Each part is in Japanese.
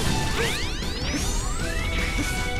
うわ!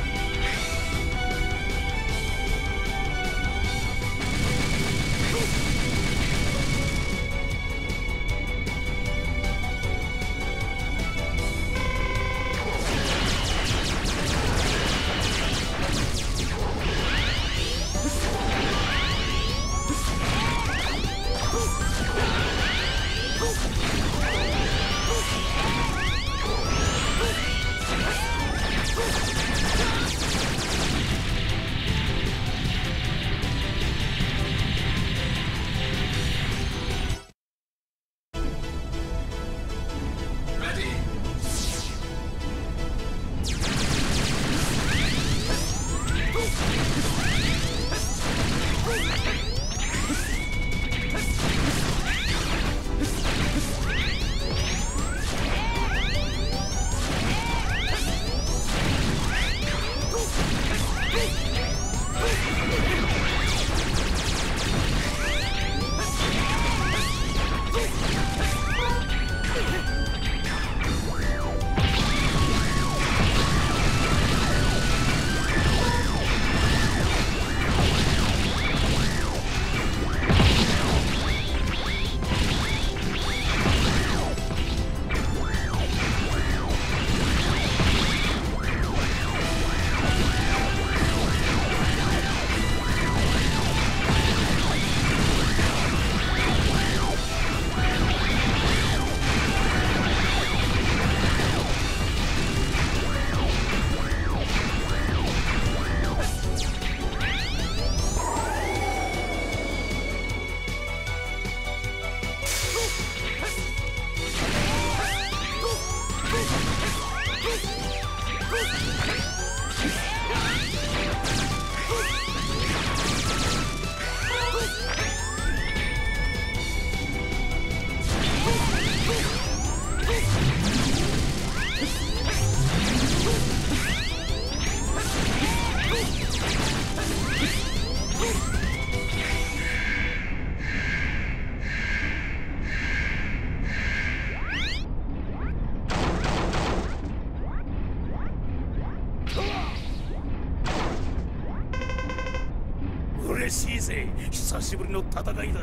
久しぶりの戦いだ。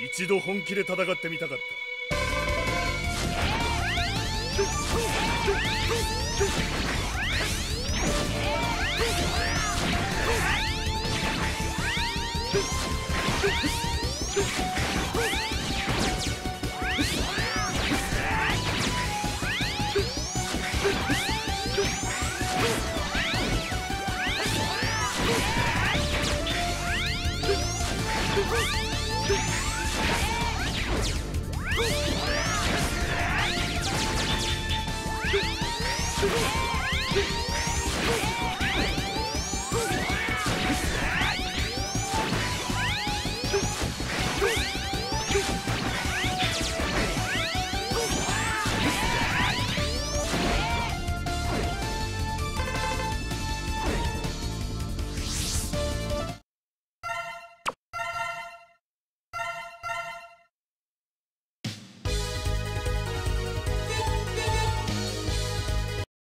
一度本気で戦ってみたかった。